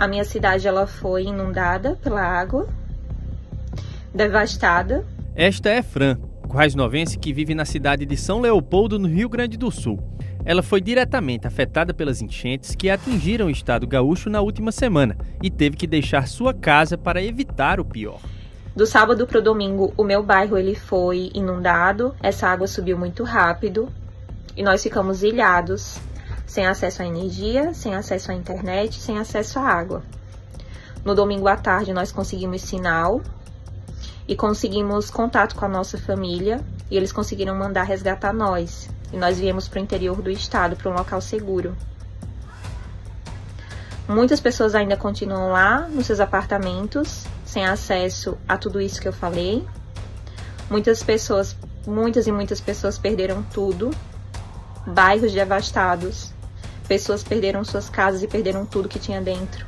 A minha cidade ela foi inundada pela água, devastada. Esta é Fran, currais-novense que vive na cidade de São Leopoldo, no Rio Grande do Sul. Ela foi diretamente afetada pelas enchentes que atingiram o estado gaúcho na última semana e teve que deixar sua casa para evitar o pior. Do sábado para o domingo, o meu bairro ele foi inundado, essa água subiu muito rápido e nós ficamos ilhados, sem acesso à energia, sem acesso à internet, sem acesso à água. No domingo à tarde, nós conseguimos sinal e conseguimos contato com a nossa família e eles conseguiram mandar resgatar nós. E nós viemos para o interior do estado, para um local seguro. Muitas pessoas ainda continuam lá nos seus apartamentos, sem acesso a tudo isso que eu falei. Muitas pessoas, muitas e muitas pessoas perderam tudo. Bairros devastados. Pessoas perderam suas casas e perderam tudo que tinha dentro.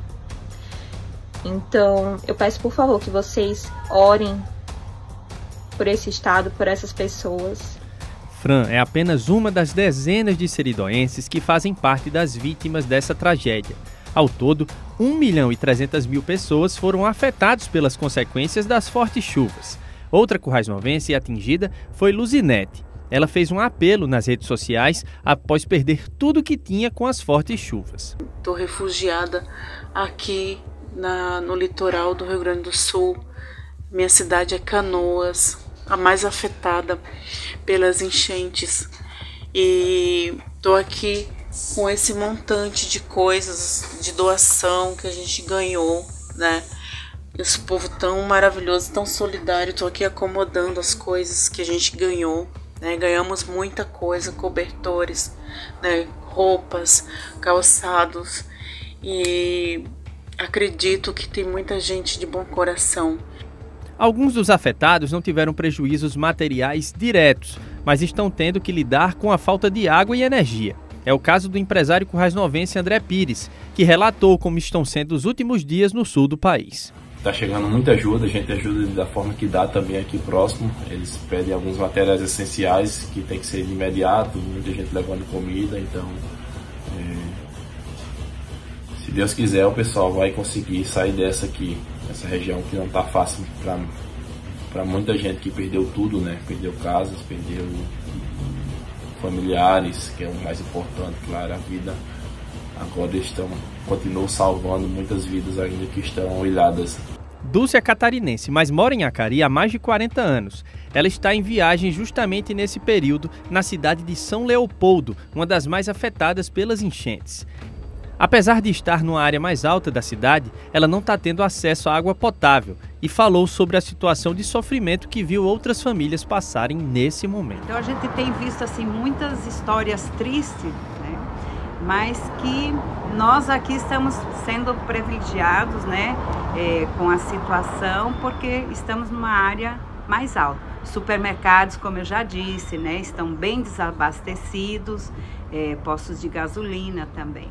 Então, eu peço por favor que vocês orem por esse estado, por essas pessoas. Fran é apenas uma das dezenas de seridoenses que fazem parte das vítimas dessa tragédia. Ao todo, 1 milhão e 300 mil pessoas foram afetadas pelas consequências das fortes chuvas. Outra currais-novense atingida foi Luzinete. Ela fez um apelo nas redes sociais após perder tudo que tinha com as fortes chuvas. Estou refugiada aqui na, no litoral do Rio Grande do Sul. Minha cidade é Canoas, a mais afetada pelas enchentes. E estou aqui com esse montante de coisas de doação que a gente ganhou, né? Esse povo tão maravilhoso, tão solidário. Estou aqui acomodando as coisas que a gente ganhou. Né? Ganhamos muita coisa, cobertores, né? roupas, calçados. E acredito que tem muita gente de bom coração. Alguns dos afetados não tiveram prejuízos materiais diretos, mas estão tendo que lidar com a falta de água e energia. É o caso do empresário currais-novense André Pires, que relatou como estão sendo os últimos dias no sul do país. Está chegando muita ajuda, a gente ajuda da forma que dá também aqui próximo. Eles pedem alguns materiais essenciais que tem que ser de imediato, muita gente levando comida, então é... se Deus quiser o pessoal vai conseguir sair dessa aqui, essa região que não está fácil para muita gente que perdeu tudo, né? Perdeu casas, perdeu familiares, que é o mais importante, claro, a vida. Agora estão, continuam salvando muitas vidas ainda que estão ilhadas. Dulce é catarinense, mas mora em Acari há mais de 40 anos. Ela está em viagem justamente nesse período na cidade de São Leopoldo, uma das mais afetadas pelas enchentes. Apesar de estar numa área mais alta da cidade, ela não está tendo acesso à água potável e falou sobre a situação de sofrimento que viu outras famílias passarem nesse momento. Então a gente tem visto assim muitas histórias tristes? Mas que nós aqui estamos sendo privilegiados né? É, com a situação porque estamos numa área mais alta. Supermercados, como eu já disse, né? estão bem desabastecidos, é, postos de gasolina também.